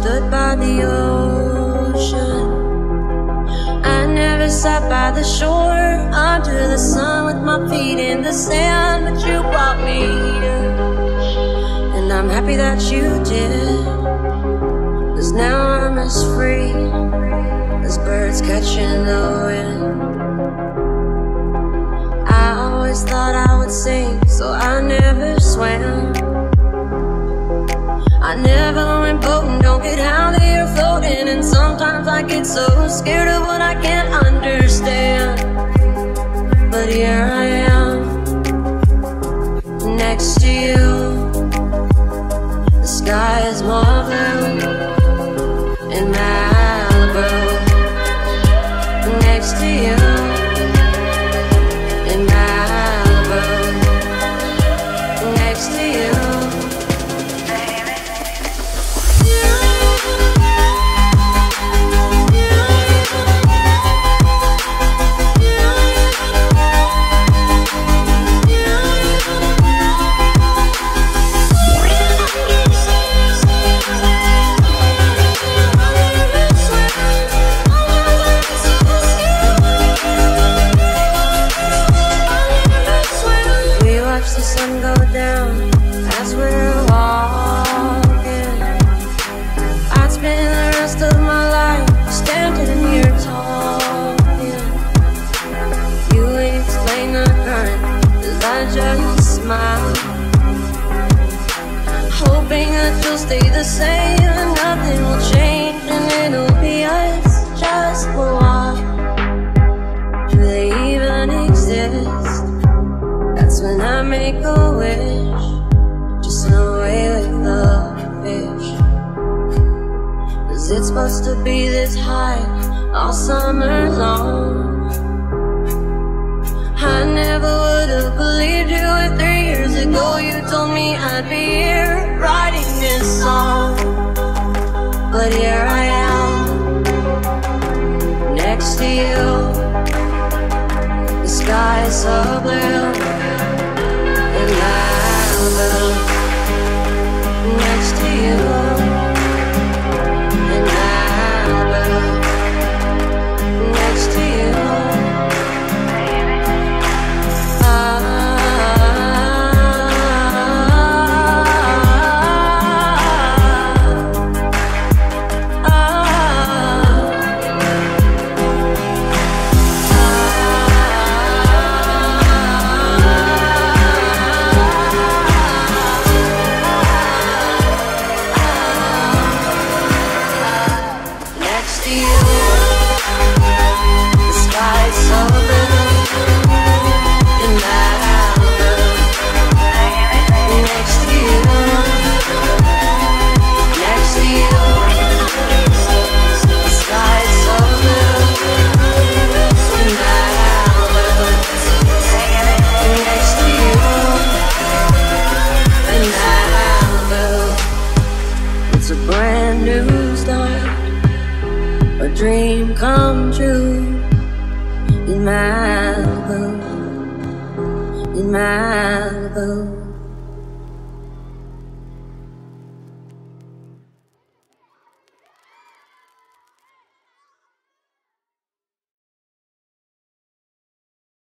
stood by the ocean. I never sat by the shore under the sun with my feet in the sand, but you brought me here. And I'm happy that you did. Cause now I'm as free as birds catching the wind. I always thought I would sing, so I never swam. So scared of what I can't understand. But here I am, next to you. The sky is more blue in Malibu. Next to you, you'll stay the same and nothing will change and it'll be us just for while. Do they even exist? That's when I make a wish, just it's supposed to be this high all summer long. I never would have believed you three years ago you told me I'd be so blue in Malibu. Next to you A brand new start a dream come true in Malibu, in Malibu.